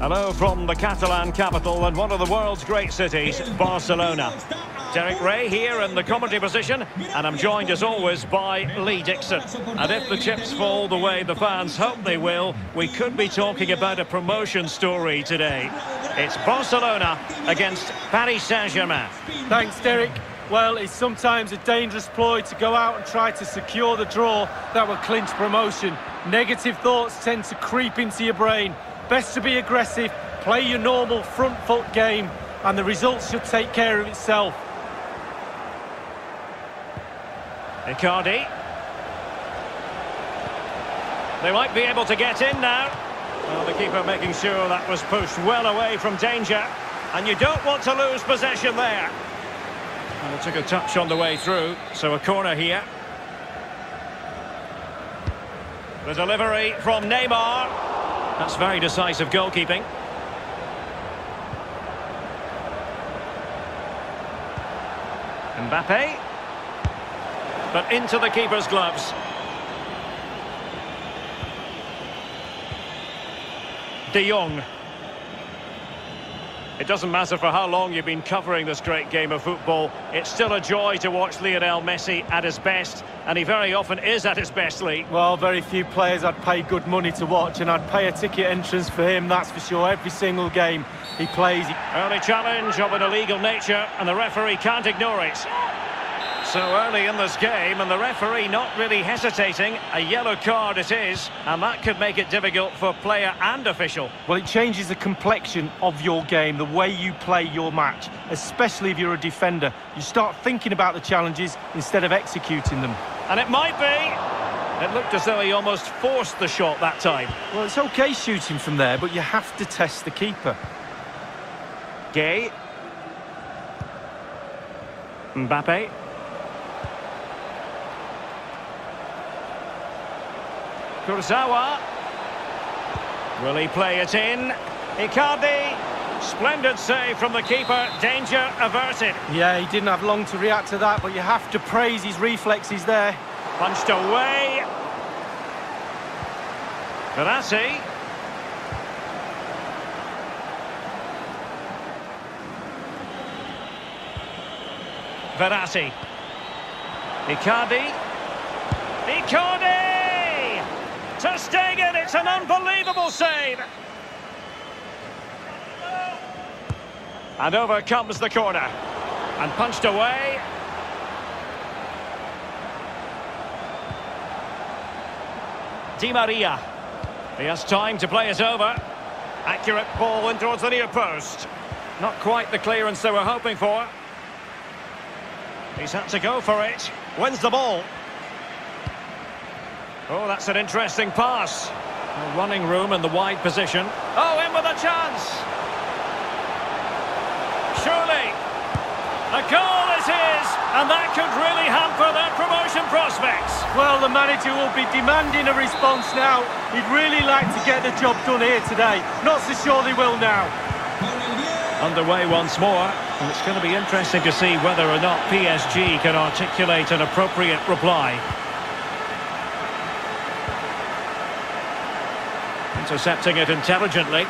Hello from the Catalan capital and one of the world's great cities, Barcelona. Derek Ray here in the commentary position, and I'm joined as always by Lee Dixon. And if the chips fall the way the fans hope they will, we could be talking about a promotion story today. It's Barcelona against Paris Saint-Germain. Thanks, Derek. Well, it's sometimes a dangerous ploy to go out and try to secure the draw that will clinch promotion. Negative thoughts tend to creep into your brain. Best to be aggressive, play your normal front foot game, and the results should take care of itself. Icardi. They might be able to get in now. Well, the keeper making sure that was pushed well away from danger. And you don't want to lose possession there. And it took a touch on the way through, so a corner here. The delivery from Neymar. That's very decisive goalkeeping. Mbappe. But into the keeper's gloves. De Jong. It doesn't matter for how long you've been covering this great game of football. It's still a joy to watch Lionel Messi at his best, and he very often is at his best, Lee. Well, very few players I'd pay good money to watch, and I'd pay a ticket entrance for him, that's for sure. Every single game he plays. Early challenge of an illegal nature, and the referee can't ignore it. So early in this game, and the referee not really hesitating. A yellow card it is, and that could make it difficult for player and official. Well, it changes the complexion of your game, the way you play your match, especially if you're a defender. You start thinking about the challenges instead of executing them. And it might be. It looked as though he almost forced the shot that time. Well, it's okay shooting from there, but you have to test the keeper. Gueye. Mbappe. Kurzawa. Will he play it in? Icardi. Splendid save from the keeper. Danger averted. Yeah, he didn't have long to react to that, but you have to praise his reflexes there. Punched away. Verratti. Verratti. Icardi. Icardi! Ter Stegen, it's an unbelievable save. And over comes the corner. And punched away. Di Maria. He has time to play it over. Accurate ball in towards the near post. Not quite the clearance they were hoping for. He's had to go for it. Wins the ball. Oh, that's an interesting pass. The running room and the wide position. Oh, in with a chance. Surely. The goal is his, and that could really hamper their promotion prospects. Well, the manager will be demanding a response now. He'd really like to get the job done here today. Not so sure they will now. Underway once more, and it's going to be interesting to see whether or not PSG can articulate an appropriate reply. Intercepting it intelligently.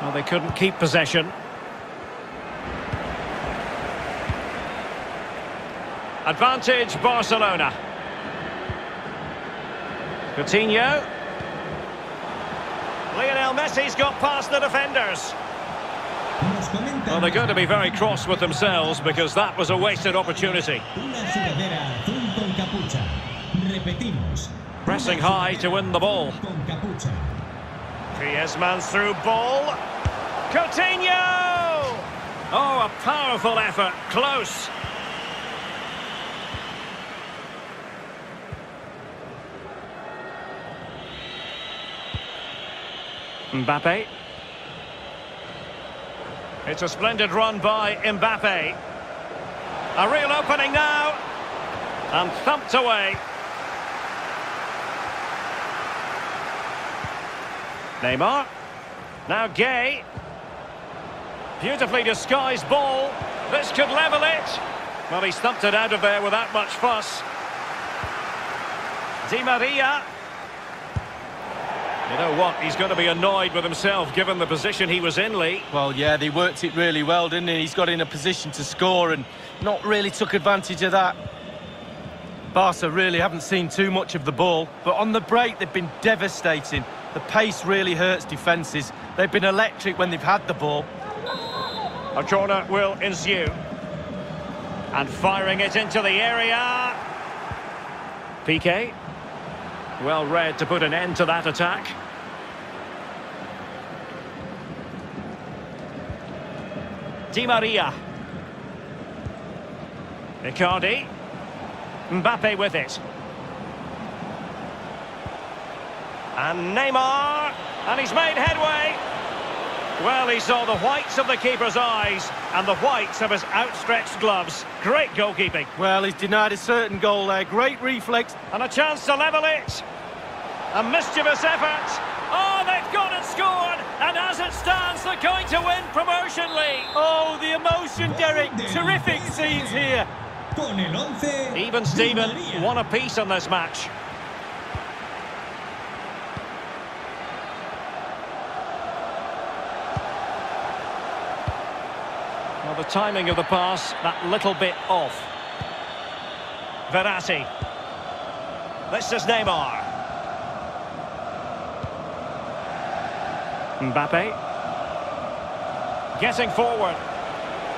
Well, they couldn't keep possession. Advantage Barcelona. Coutinho. Lionel Messi's got past the defenders. Well, they're going to be very cross with themselves because that was a wasted opportunity. Pressing high to win the ball. Griezmann's through ball. Coutinho! Oh, a powerful effort. Close. Mbappe. It's a splendid run by Mbappe. A real opening now. And thumped away. Neymar. Now Gueye. Beautifully disguised ball. This could level it. Well, he stumped it out of there without much fuss. Di Maria. You know what? He's going to be annoyed with himself given the position he was in, Lee. Well, yeah, they worked it really well, didn't he? He's got in a position to score and not really took advantage of that. Barca really haven't seen too much of the ball, but on the break they've been devastating. The pace really hurts defences. They've been electric when they've had the ball. A corner will ensue. And firing it into the area. Piqué. Well read to put an end to that attack. Di Maria. Icardi. Mbappe with it. And Neymar. And he's made headway. Well, he saw the whites of the keeper's eyes and the whites of his outstretched gloves. Great goalkeeping. Well, he's denied a certain goal there. Great reflex. And a chance to level it. A mischievous effort. Oh, they've got it scored. And as it stands, they're going to win promotion league. Oh, the emotion, Derek. Terrific scenes here. Even Steven, one apiece on this match. Well, the timing of the pass, that little bit off. Verratti. This is Neymar. Mbappe. Getting forward.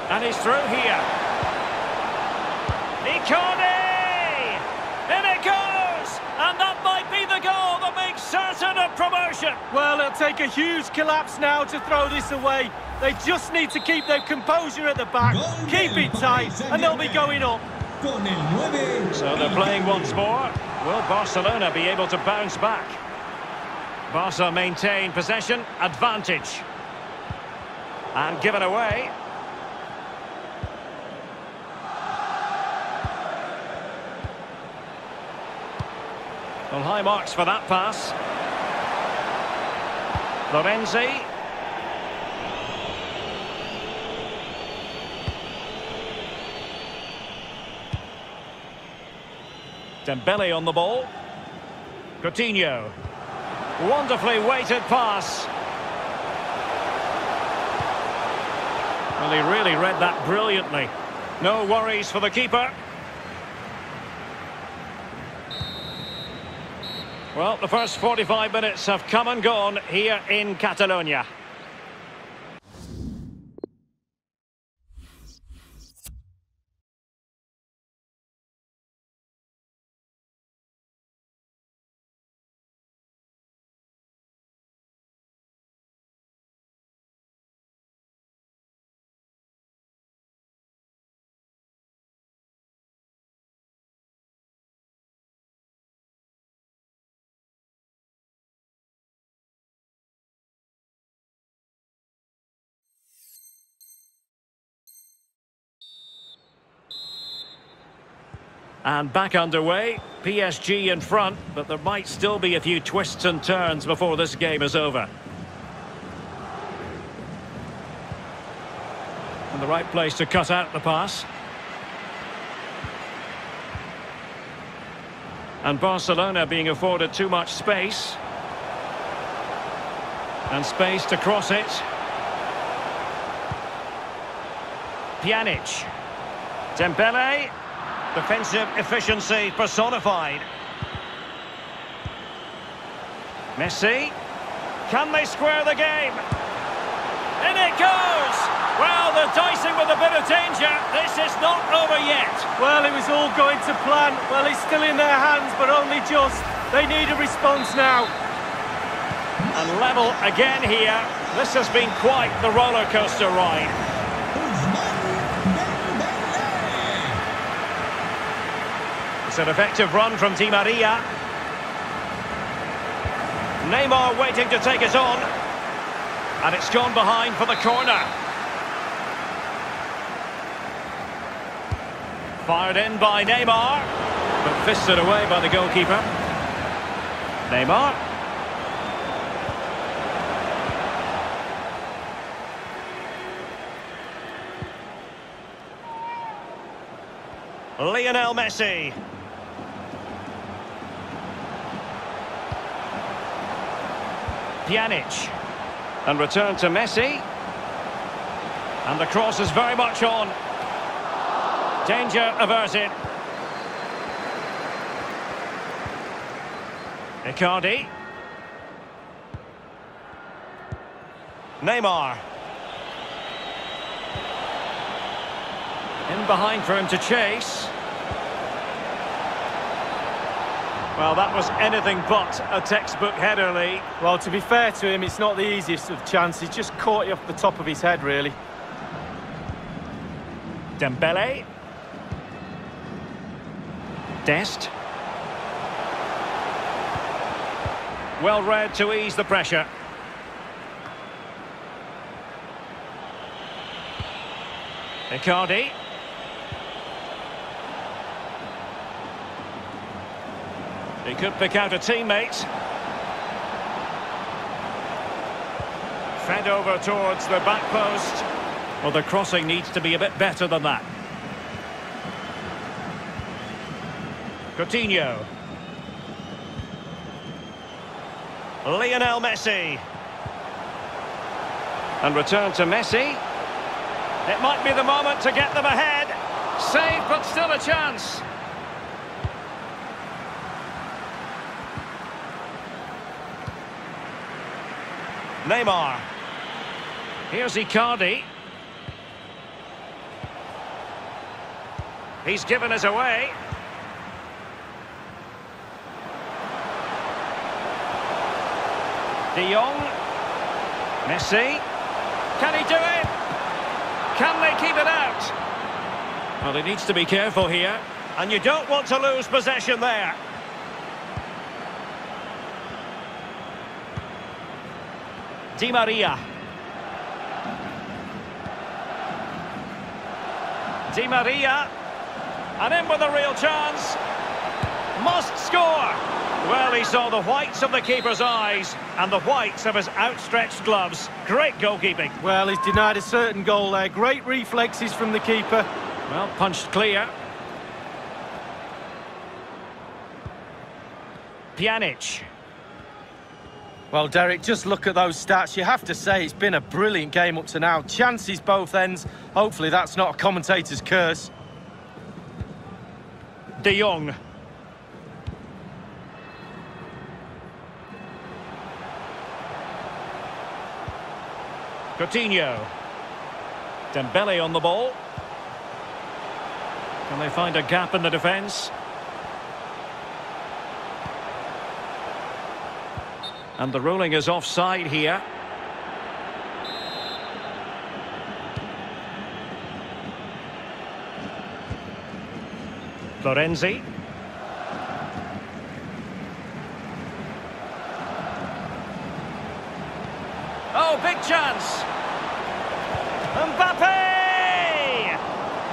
And he's through here. Icardi! In it goes! And that might be the goal that makes certain of promotion. Well, it'll take a huge collapse now to throw this away. They just need to keep their composure at the back, keep it tight, and they'll be going up. So they're playing once more. Will Barcelona be able to bounce back? Barca maintain possession, advantage. And given away. Well, high marks for that pass. Florenzi. Dembele on the ball. Coutinho. Wonderfully weighted pass. Well, he really read that brilliantly. No worries for the keeper. Well, the first 45 minutes have come and gone here in Catalonia. And back underway, PSG in front, but there might still be a few twists and turns before this game is over. And the right place to cut out the pass. And Barcelona being afforded too much space. And space to cross it. Pjanic. Dembele. Defensive efficiency personified. Messi. Can they square the game? In it goes! Well, they're dicing with a bit of danger. This is not over yet. Well, it was all going to plan. Well, it's still in their hands, but only just. They need a response now. And level again here. This has been quite the roller coaster ride. It's an effective run from Di Maria. Neymar waiting to take it on. And it's gone behind for the corner. Fired in by Neymar. But fisted away by the goalkeeper. Neymar. Lionel Messi. Pjanic. And return to Messi. And the cross is very much on. Danger averted. Icardi. Neymar. In behind for him to chase. Well, that was anything but a textbook header, Lee. Well, to be fair to him, it's not the easiest of chances. Just caught you off the top of his head, really. Dembele. Dest. Well read to ease the pressure. Icardi. He could pick out a teammate. Fed over towards the back post. Well, the crossing needs to be a bit better than that. Coutinho. Lionel Messi. And return to Messi. It might be the moment to get them ahead. Save, but still a chance. Neymar. Here's Icardi. He's given us away. De Jong. Messi. Can he do it? Can they keep it out? Well, he needs to be careful here. And you don't want to lose possession there. Di Maria. Di Maria. And in with a real chance. Must score. Well, he saw the whites of the keeper's eyes and the whites of his outstretched gloves. Great goalkeeping. Well, he's denied a certain goal there. Great reflexes from the keeper. Well, punched clear. Pjanic. Well, Derek, just look at those stats. You have to say it's been a brilliant game up to now. Chances both ends. Hopefully that's not a commentator's curse. De Jong. Coutinho. Dembele on the ball. Can they find a gap in the defence? And the ruling is offside here. Florenzi. Oh, big chance. Mbappe!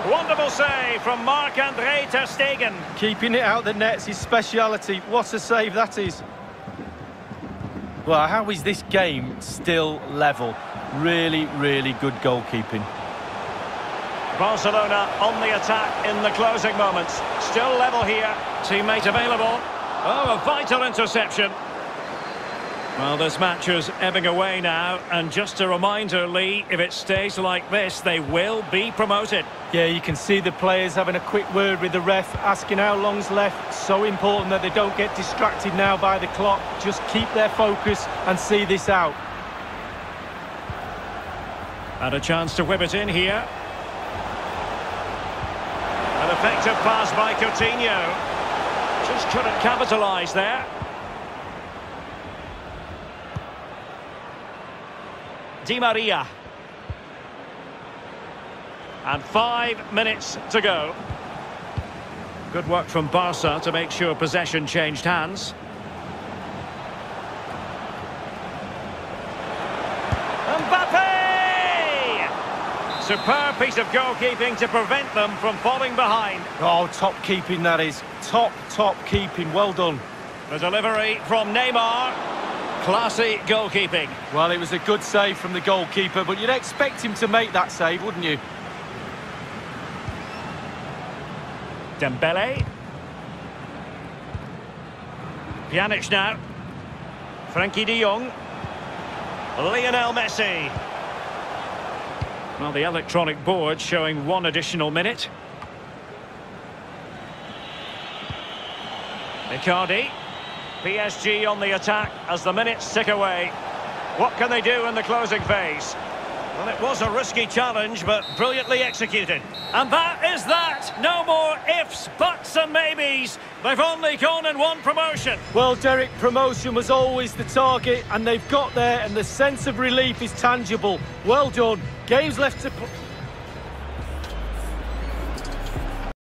Wonderful save from Marc-Andre Ter Stegen. Keeping it out the net's his speciality. What a save that is. Well, how is this game still level? Really, really good goalkeeping. Barcelona on the attack in the closing moments. Still level here. Teammate available. Oh, a vital interception. Well, this match is ebbing away now. And just a reminder, Lee, if it stays like this, they will be promoted. Yeah, you can see the players having a quick word with the ref, asking how long's left. So important that they don't get distracted now by the clock. Just keep their focus and see this out. And a chance to whip it in here. An effective pass by Coutinho. Just couldn't capitalise there. Di Maria. And five minutes to go. Good work from Barca to make sure possession changed hands. Mbappe! Superb piece of goalkeeping to prevent them from falling behind. Oh, top keeping that is. Top, top keeping. Well done. The delivery from Neymar. Classy goalkeeping. Well, it was a good save from the goalkeeper, but you'd expect him to make that save, wouldn't you? Dembele. Pjanic now. Frenkie de Jong. Lionel Messi. Well, the electronic board showing one additional minute. Icardi. PSG on the attack as the minutes tick away. What can they do in the closing phase? Well, it was a risky challenge, but brilliantly executed. And that is that. No more ifs, buts and maybes. They've only gone in one promotion. Well, Derek, promotion was always the target, and they've got there, and the sense of relief is tangible. Well done. Games left to...